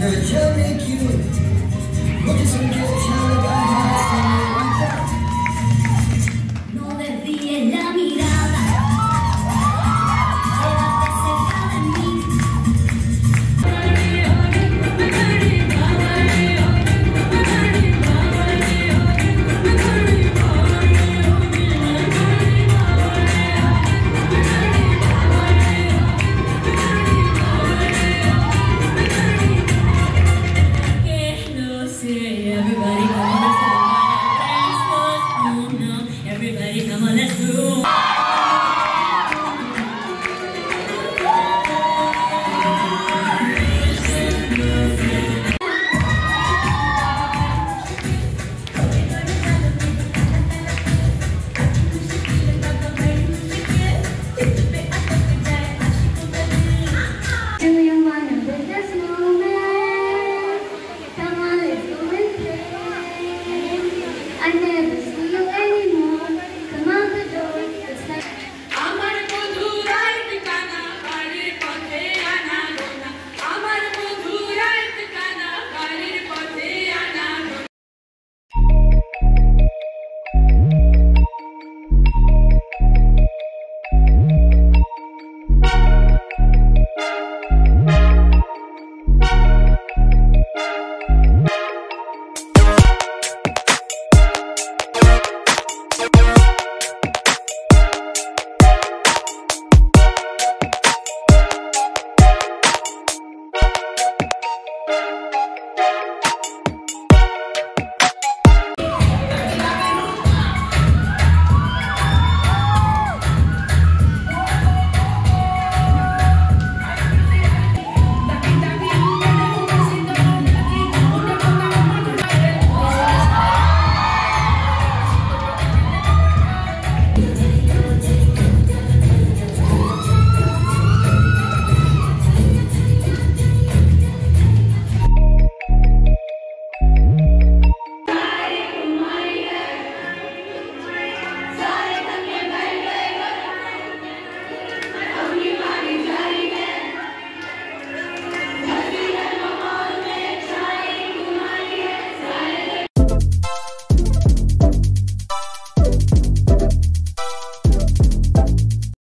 Now, Jerry, you